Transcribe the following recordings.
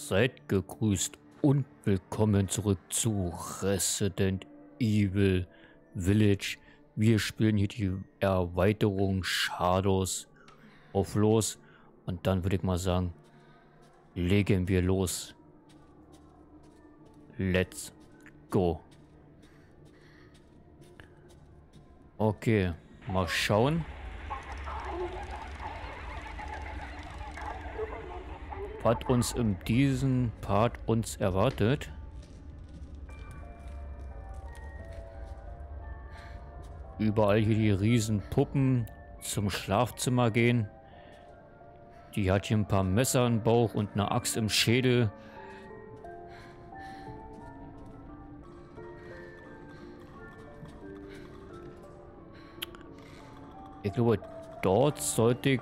Seid gegrüßt und willkommen zurück zu Resident Evil Village. Wir spielen hier die Erweiterung Shadows auf los. Und dann würde ich mal sagen, legen wir los. Let's go. Okay, mal schauen. Was uns in diesem Part uns erwartet. Überall hier die riesen Puppen zum Schlafzimmer gehen. Die hat hier ein paar Messer im Bauch und eine Axt im Schädel. Ich glaube, dort sollte ich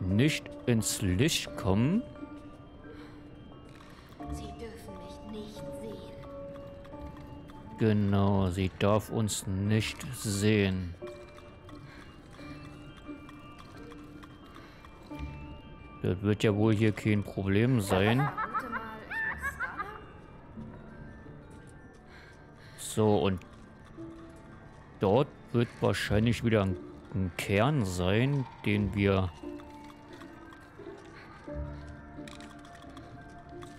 nicht ins Licht kommen. Genau, sie darf uns nicht sehen. Das wird ja wohl hier kein Problem sein. So, und dort wird wahrscheinlich wieder ein, ein Kern sein, den wir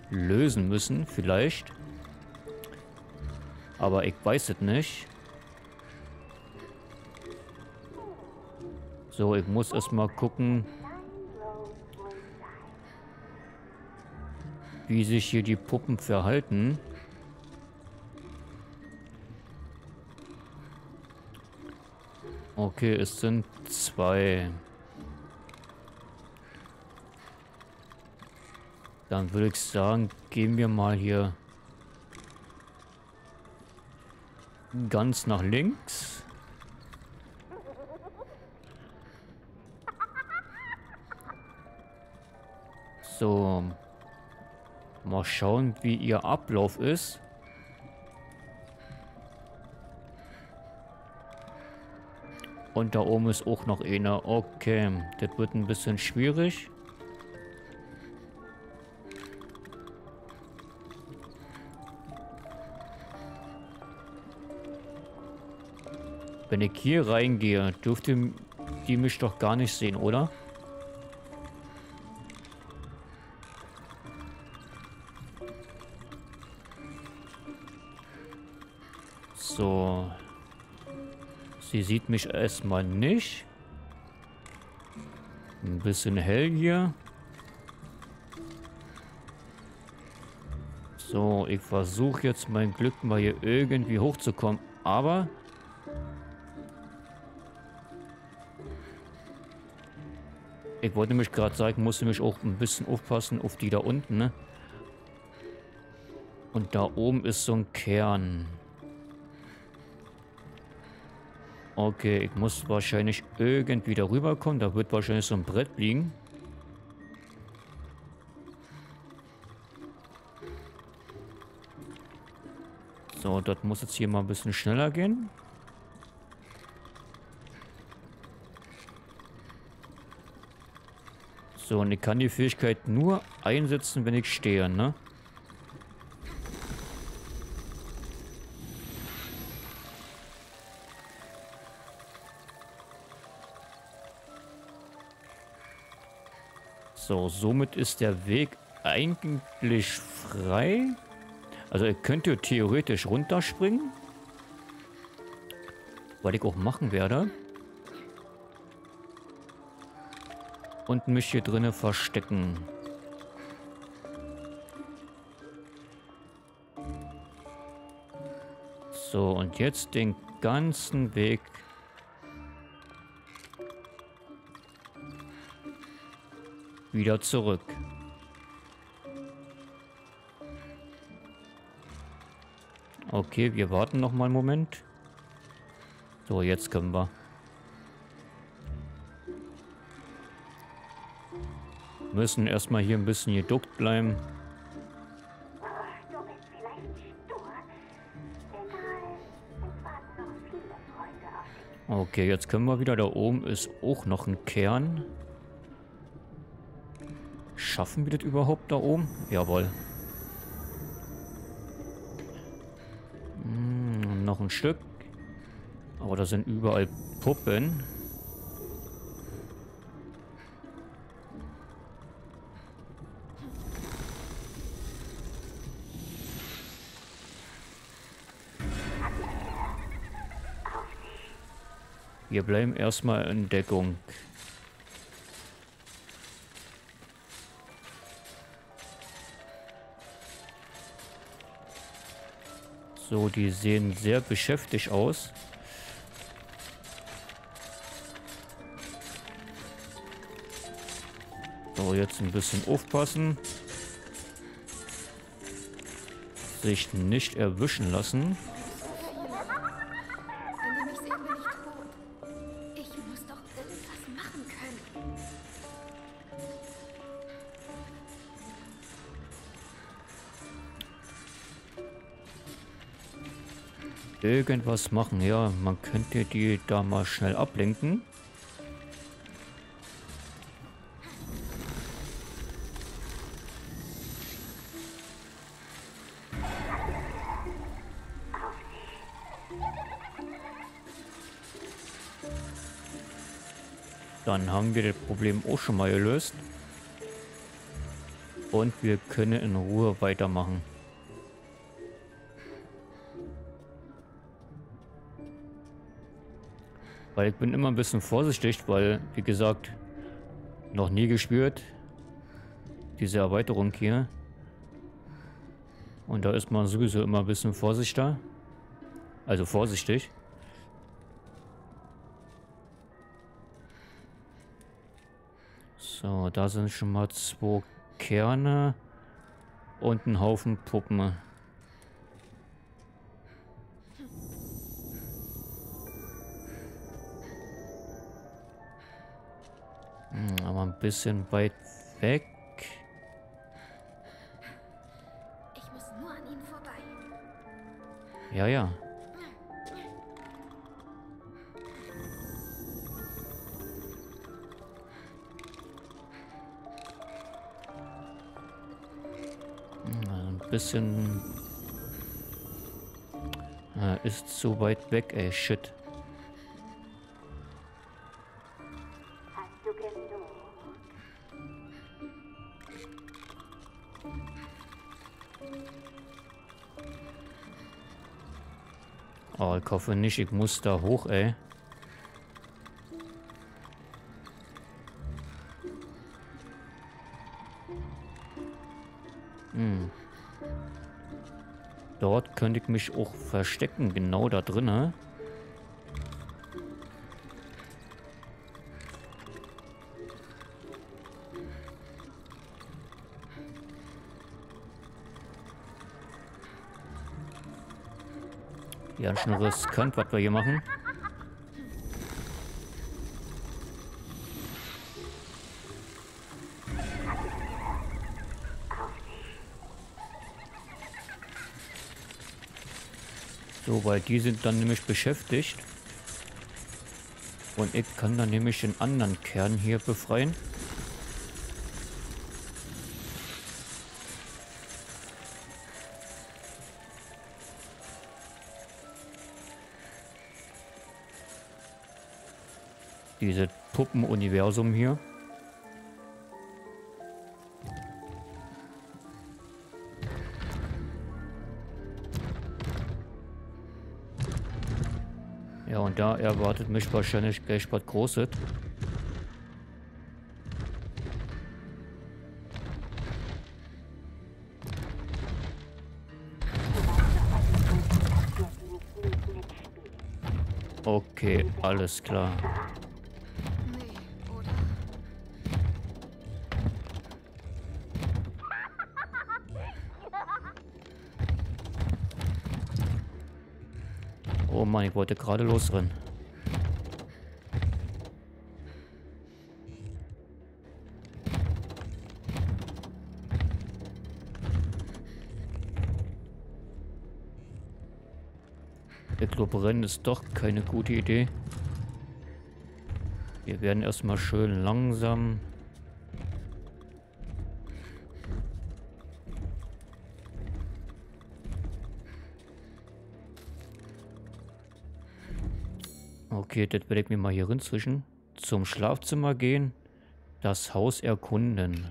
lösen müssen, vielleicht. Aber ich weiß es nicht. So, ich muss erstmal gucken, wie sich hier die Puppen verhalten. Okay, es sind zwei. Dann würde ich sagen, gehen wir mal hier ganz nach links. So. Mal schauen, wie ihr Ablauf ist. Und da oben ist auch noch einer. Okay, das wird ein bisschen schwierig. Wenn ich hier reingehe, dürfte die mich doch gar nicht sehen, oder? So. Sie sieht mich erstmal nicht. Ein bisschen hell hier. So, ich versuche jetzt mein Glück mal hier irgendwie hochzukommen. Aber... Ich wollte mich gerade sagen, musste mich auch ein bisschen aufpassen auf die da unten, ne? Und da oben ist so ein Kern. Okay, ich muss wahrscheinlich irgendwie darüber kommen. Da wird wahrscheinlich so ein Brett liegen. So, das muss jetzt hier mal ein bisschen schneller gehen. So, und ich kann die Fähigkeit nur einsetzen, wenn ich stehe, ne? So, somit ist der Weg eigentlich frei. Also ihr könnt hier theoretisch runterspringen. Was ich auch machen werde. Und mich hier drinnen verstecken. So, und jetzt den ganzen Weg wieder zurück. Okay, wir warten noch mal einen Moment. So, jetzt können wir. Müssen erstmal hier ein bisschen geduckt bleiben. Okay, jetzt können wir wieder. Da oben ist auch noch ein Kern. Schaffen wir das überhaupt da oben? Jawohl. Hm, noch ein Stück. Aber da sind überall Puppen. Wir bleiben erstmal in Deckung. So, die sehen sehr beschäftigt aus. So, jetzt ein bisschen aufpassen. Sich nicht erwischen lassen. Irgendwas machen, ja. Man könnte die da mal schnell ablenken. Dann haben wir das Problem auch schon mal gelöst. Und wir können in Ruhe weitermachen. Weil ich bin immer ein bisschen vorsichtig, weil, wie gesagt, noch nie gespürt. Diese Erweiterung hier. Und da ist man sowieso immer ein bisschen vorsichtiger. Also vorsichtig. So, da sind schon mal zwei Kerne und ein Haufen Puppen. Bisschen weit weg. Ich muss nur an ihnen vorbei. Ja, ja. Ein bisschen... Ah, Ist zu weit weg, ey, shit. Oh, ich hoffe nicht, ich muss da hoch, ey. Hm. Dort könnte ich mich auch verstecken, genau da drinnen. Ja, schon riskant, was wir hier machen. So, weil die sind dann nämlich beschäftigt. Und ich kann dann nämlich den anderen Kern hier befreien. Diese Puppenuniversum hier. Ja, und da erwartet mich wahrscheinlich gleich was Großes. Okay, alles klar. Mann, ich wollte gerade losrennen. Ich glaube, Rennen ist doch keine gute Idee. Wir werden erstmal schön langsam. Okay, das werde ich mir mal hier inzwischen zum Schlafzimmer gehen, das Haus erkunden.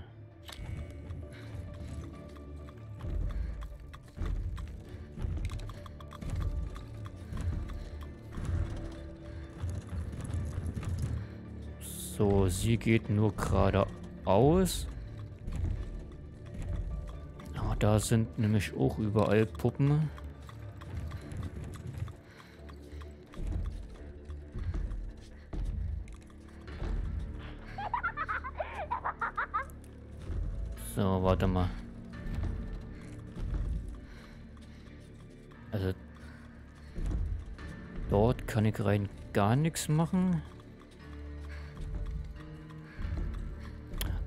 So, sie geht nur geradeaus. Ah, da sind nämlich auch überall Puppen. So, warte mal. Also dort kann ich rein gar nichts machen.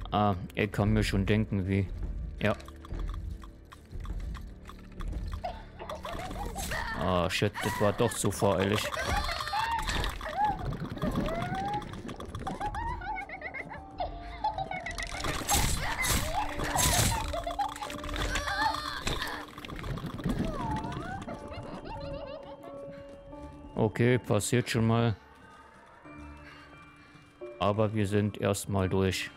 Ah, er kann mir schon denken, wie. Ja. Ah, shit, das war doch zu voreilig. Okay, passiert schon mal. Aber wir sind erstmal durch.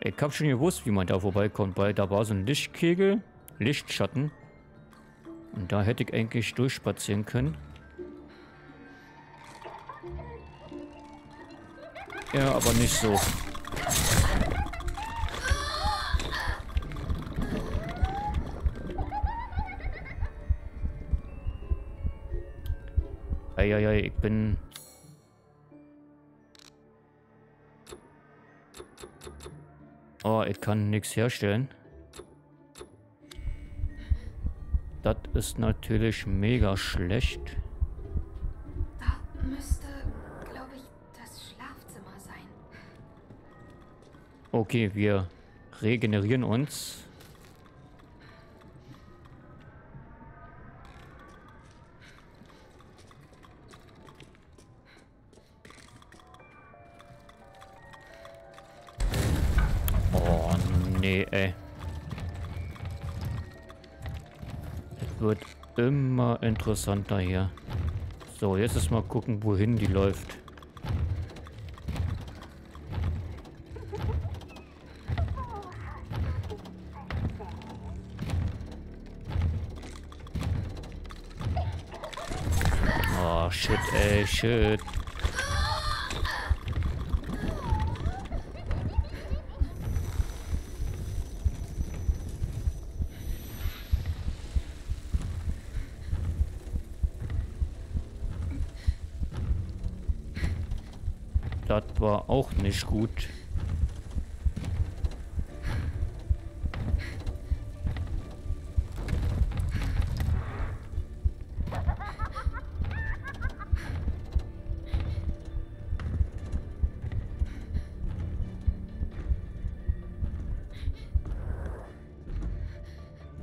Ich hab schon gewusst, wie man da vorbeikommt, weil da war so ein Lichtkegel, Lichtschatten. Und da hätte ich eigentlich durchspazieren können. Ja, aber nicht so. Eieiei, ich bin... Oh, ich kann nichts herstellen. Das ist natürlich mega schlecht. Da müsste, glaube ich, das Schlafzimmer sein. Okay, wir regenerieren uns. Nee, ey. Es wird immer interessanter hier. So, jetzt ist mal gucken, wohin die läuft. Oh, shit, ey, shit. Das nicht gut.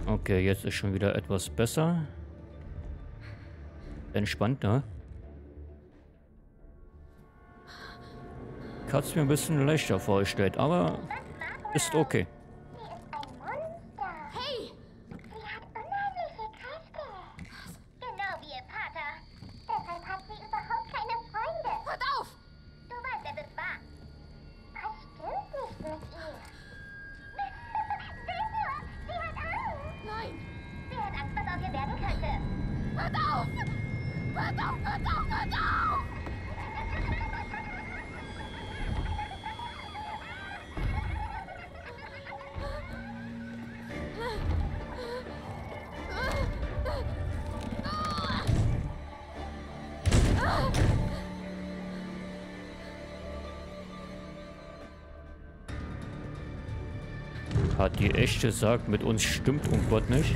Okay, jetzt ist schon wieder etwas besser. Entspannter. Ich hatte es mir ein bisschen leichter vorgestellt, aber ist okay. Hat die echte gesagt, mit uns stimmt um Gott nicht.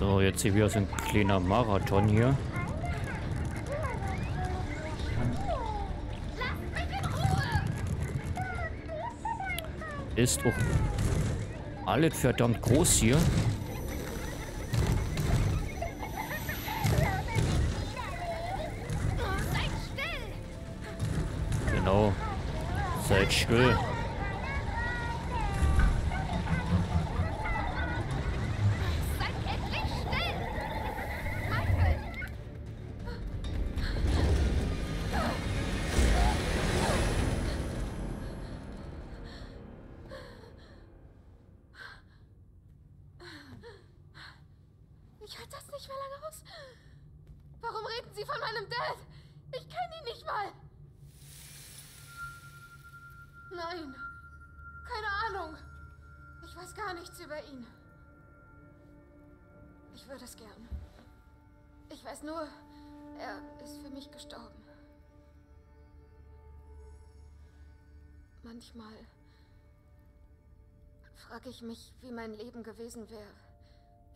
So, jetzt hier wieder so ein kleiner Marathon hier. Ist auch alles verdammt groß hier. ich will. Das nicht mehr lange aus. Warum reden Sie von meinem Dad? Ich kenne ihn nicht mal. Nein, keine Ahnung. Ich weiß gar nichts über ihn. Ich würde es gern. Ich weiß nur, er ist für mich gestorben. Manchmal frage ich mich, wie mein Leben gewesen wäre,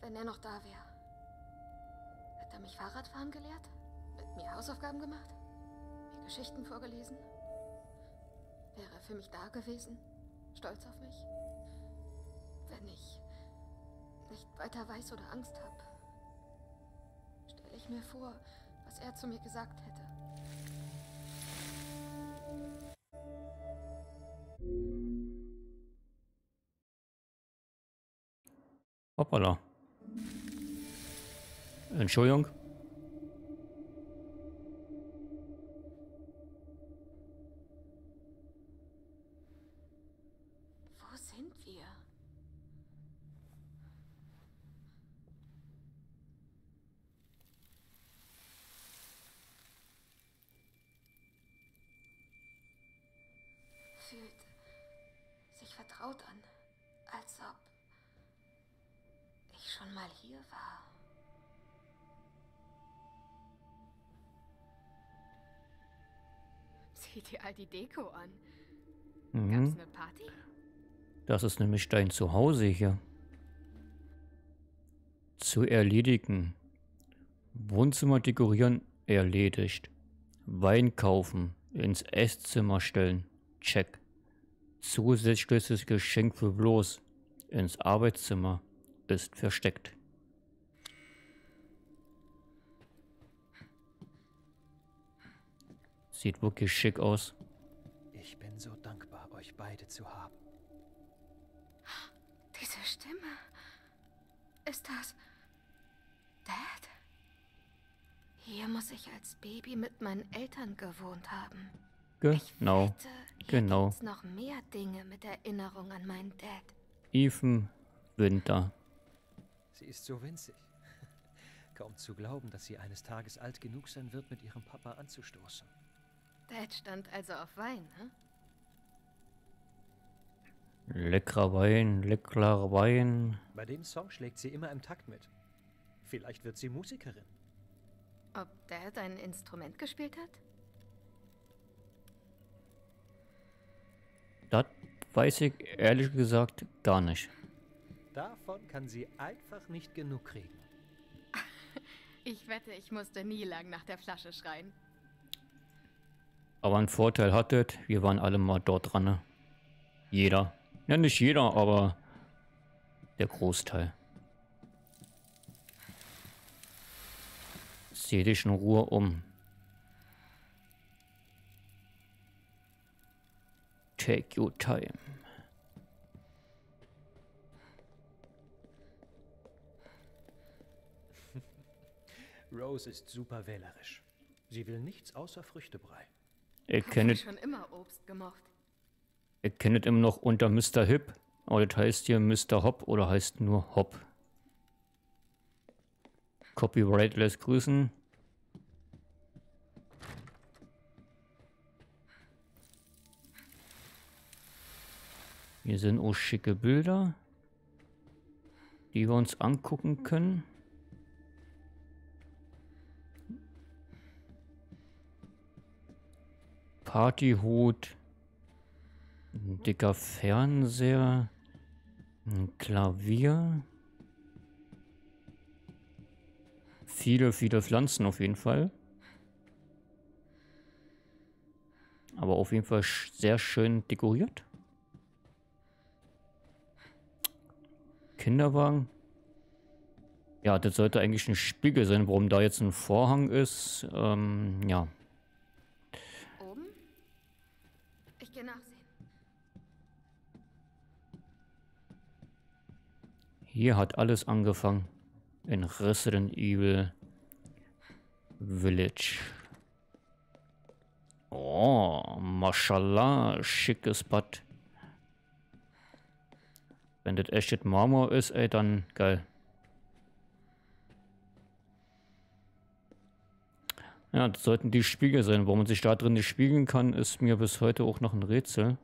wenn er noch da wäre. Hat er mich Fahrradfahren gelehrt? Mit mir Hausaufgaben gemacht? Mir Geschichten vorgelesen? Wäre er für mich da gewesen? Stolz auf mich? Wenn ich nicht weiter weiß oder Angst habe, stelle ich mir vor, was er zu mir gesagt hätte. Hoppala. Entschuldigung. Die Deko an. Gab's Mhm. eine Party? Das ist nämlich dein Zuhause hier. Zu erledigen. Wohnzimmer dekorieren, erledigt. Wein kaufen, ins Esszimmer stellen, check. Zusätzliches Geschenk für bloß, ins Arbeitszimmer, ist versteckt. Sieht wirklich schick aus. Beide zu haben. Diese Stimme. Ist das. Dad? Hier muss ich als Baby mit meinen Eltern gewohnt haben. Ich Genau. wette, hier genau. gibt's noch mehr Dinge mit Erinnerung an meinen Dad. Ethan Winter. Sie ist so winzig. Kaum zu glauben, dass sie eines Tages alt genug sein wird, mit ihrem Papa anzustoßen. Dad stand also auf Wein, ne? Leckerer Wein, leckerer Wein. Bei dem Song schlägt sie immer im Takt mit. Vielleicht wird sie Musikerin. Ob Dad ein Instrument gespielt hat? Das weiß ich ehrlich gesagt gar nicht. Davon kann sie einfach nicht genug kriegen. Ich wette, ich musste nie lang nach der Flasche schreien. Aber einen Vorteil hattet, wir waren alle mal dort dran. Ne? Jeder. Ja, nicht jeder, aber der Großteil. Seh dich in Ruhe um. Take your time. Rose ist super wählerisch. Sie will nichts außer Früchtebrei. Wohl kennt, schon immer Obst gemocht. Ihr kennt immer noch unter Mr. Hip. Aber das heißt hier Mr. Hop oder heißt nur Hop. Copyright lässt grüßen. Hier sind auch schicke Bilder, die wir uns angucken können. Partyhut, ein dicker Fernseher, ein Klavier. Viele, viele Pflanzen auf jeden Fall. Aber auf jeden Fall sehr schön dekoriert. Kinderwagen. Ja, das sollte eigentlich ein Spiegel sein. Warum da jetzt ein Vorhang ist, ähm, ja. Oben? Ich gehe nachsehen. Hier hat alles angefangen. In Resident Evil Village. Oh, mashallah, schickes Bad. Wenn das echtes Marmor ist, ey, dann geil. Ja, das sollten die Spiegel sein. Warum man sich da drin nicht spiegeln kann, ist mir bis heute auch noch ein Rätsel.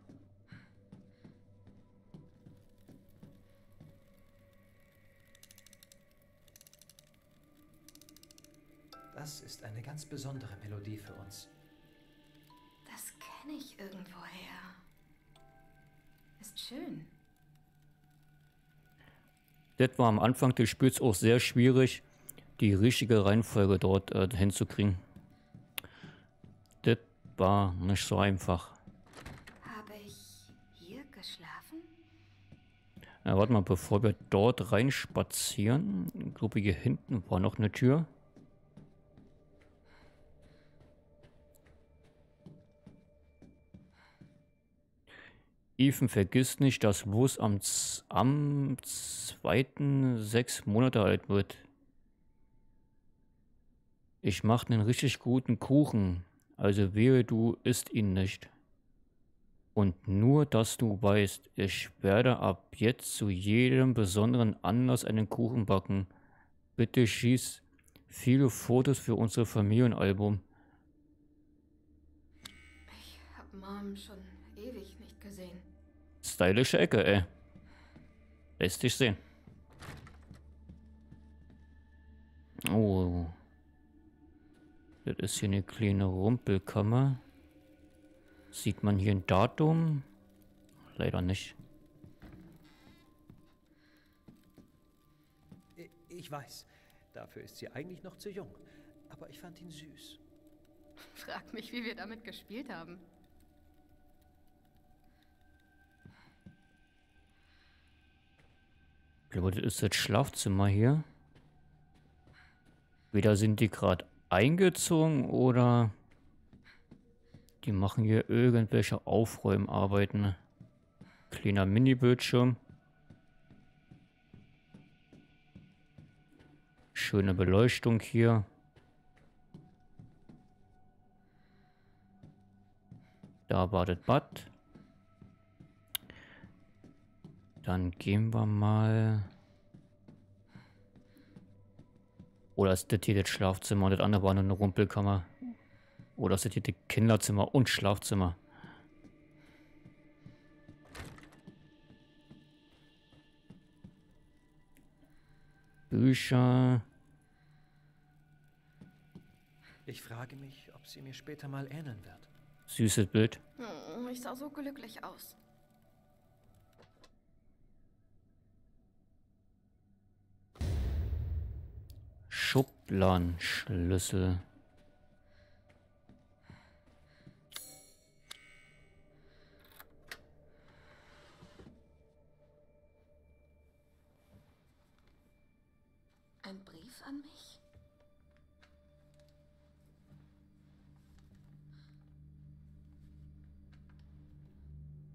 Besondere Melodie für uns. Das kenne ich irgendwoher. Ist schön. Das war am Anfang des Spiels auch sehr schwierig, die richtige Reihenfolge dort äh, hinzukriegen. Das war nicht so einfach. Habe ich hier geschlafen? Ja, warte mal, bevor wir dort reinspazieren, ich glaube hier hinten war noch eine Tür. Ethan, vergiss nicht, dass Wus am, am zweiten sechs Monate alt wird. Ich mache einen richtig guten Kuchen, also wehe du isst ihn nicht. Und nur, dass du weißt, ich werde ab jetzt zu jedem besonderen Anlass einen Kuchen backen. Bitte schieß viele Fotos für unser Familienalbum. Ich habe Mom schon ewig nicht gesehen. Stylische Ecke, ey. Lässt dich sehen. Oh. Das ist hier eine kleine Rumpelkammer. Sieht man hier ein Datum? Leider nicht. Ich weiß, dafür ist sie eigentlich noch zu jung. Aber ich fand ihn süß. Frag mich, wie wir damit gespielt haben. Ich glaube, das ist das Schlafzimmer hier. Wieder sind die gerade eingezogen oder die machen hier irgendwelche Aufräumarbeiten. Kleiner Mini-Bildschirm. Schöne Beleuchtung hier. Da war das Bad. Dann gehen wir mal. Oder ist das hier das Schlafzimmer und das andere war nur eine Rumpelkammer? Oder ist das hier das Kinderzimmer und Schlafzimmer? Bücher. Ich frage mich, ob sie mir später mal ähneln wird. Süßes Bild. Hm, ich sah so glücklich aus. Schubladenschlüssel. Ein Brief an mich?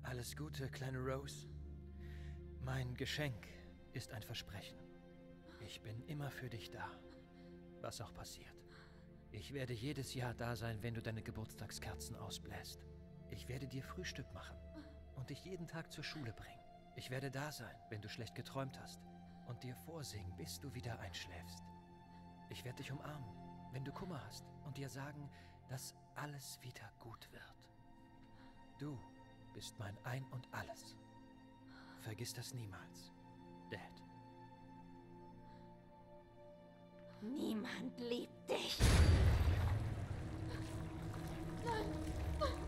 Alles Gute, kleine Rose. Mein Geschenk ist ein Versprechen. Ich bin immer für dich da, was auch passiert. Ich werde jedes Jahr da sein, wenn du deine Geburtstagskerzen ausbläst. Ich werde dir Frühstück machen und dich jeden Tag zur Schule bringen. Ich werde da sein, wenn du schlecht geträumt hast und dir vorsingen, bis du wieder einschläfst. Ich werde dich umarmen, wenn du Kummer hast und dir sagen, dass alles wieder gut wird. Du bist mein Ein und Alles. Vergiss das niemals, Dad. Niemand liebt dich. Weißt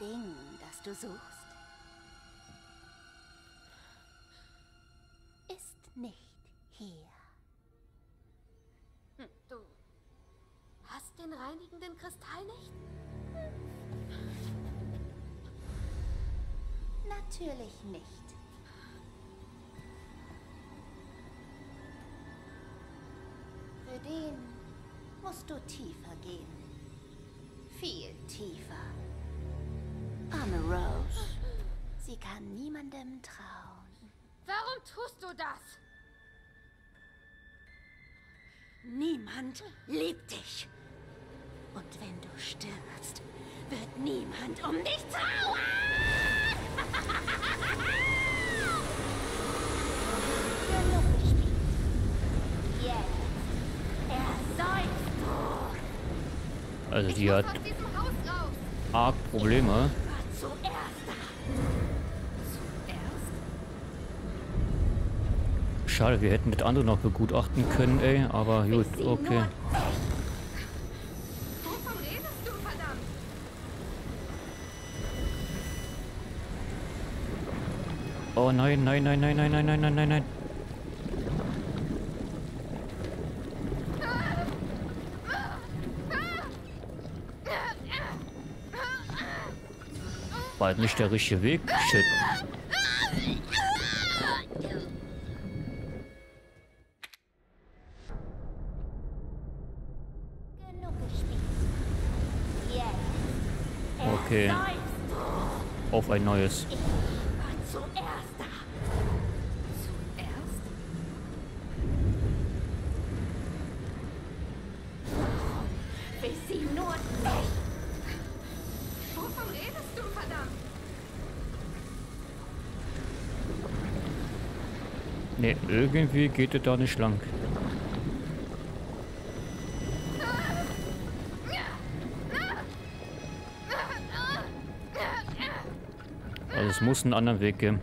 Ding, das du suchst, ist nicht hier. Du hast den reinigenden Kristall nicht? Natürlich nicht. Für den musst du tiefer gehen. Viel tiefer. Arme Rose. kann niemandem trauen. Warum tust du das? Niemand liebt dich. Und wenn du stirbst, wird niemand um dich trauern. Also die hat arg Probleme. War zuerst da. Erst? Schade, wir hätten das andere noch begutachten können, ey. Aber gut, okay. Oh nein, nein, nein, nein, nein, nein, nein, nein, nein, nein. War halt nicht der richtige Weg. Shit. genug gespielt. Jetzt Okay. ersäufst du. Auf ein neues. Ich war zuerst da. Zuerst? Bis sie nur dich. Wovon redest du, verdammt? Ne, irgendwie geht es da nicht lang. Es muss einen anderen Weg geben.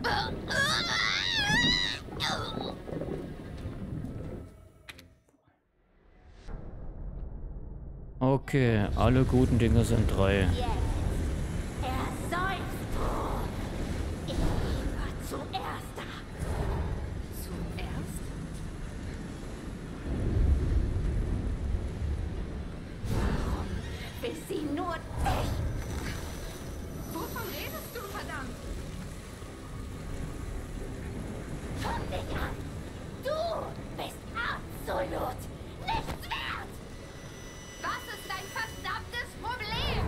Okay, alle guten Dinge sind drei. Jetzt ersäufst du. Ich war zuerst da. Zuerst? Bis sie nur dich. Wovon redest du, verdammt? Komm dich an. Du bist absolut nichts wert. Was ist dein verdammtes Problem?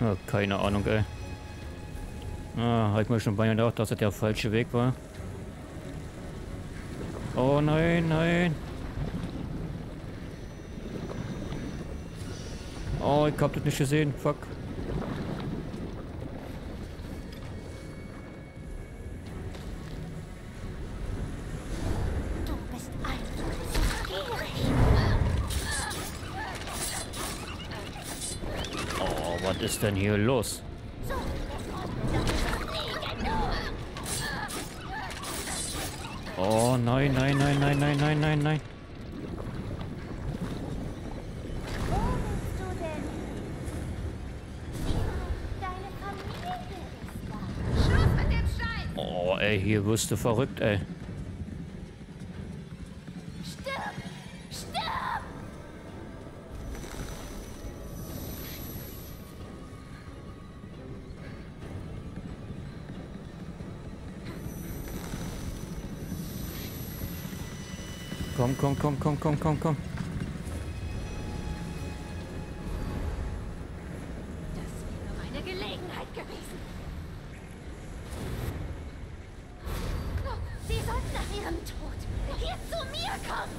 Ja, keine Ahnung, ey. Ah, hab ich mir schon beinahe gedacht, dass das der falsche Weg war. Oh nein, nein. Oh, ich hab das nicht gesehen. Fuck. ist denn hier los? Oh nein, nein, nein, nein, nein, nein, nein, nein. Oh, ey, hier wirst du verrückt, ey. Komm, komm, komm, komm, komm, komm, komm. Das wäre meine Gelegenheit gewesen. Sie sollten nach ihrem Tod hier zu mir kommen.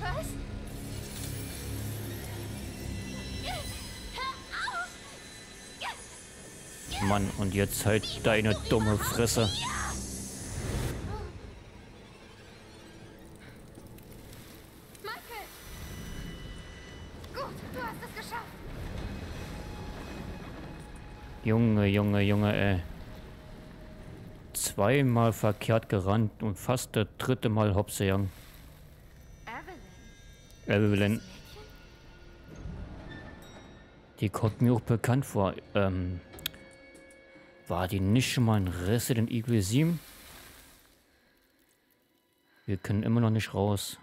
Was? Mann, und jetzt halt deine dumme Fresse. Michael! Gut, du hast es geschafft. Junge, Junge, Junge, ey. Zweimal verkehrt gerannt und fast das dritte Mal hops gegangen. Evelyn, die kommt mir auch bekannt vor. Ähm, war die nicht schon mal in Resident Evil 7? Wir können immer noch nicht raus.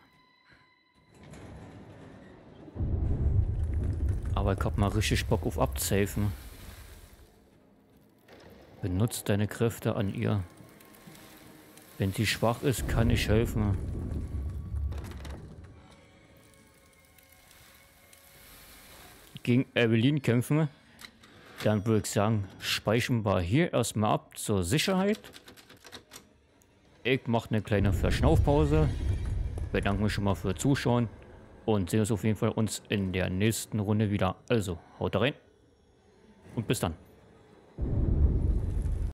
Aber ich hab mal richtig Bock auf Absafen. Benutzt deine Kräfte an ihr. Wenn sie schwach ist, kann ich helfen. Gegen Evelyn kämpfen. Dann würde ich sagen, speichern wir hier erstmal ab zur Sicherheit. Ich mache eine kleine Verschnaufpause. Bedanke mich schon mal für Zuschauen. Und sehen uns auf jeden Fall uns in der nächsten Runde wieder. Also, haut rein. Und bis dann.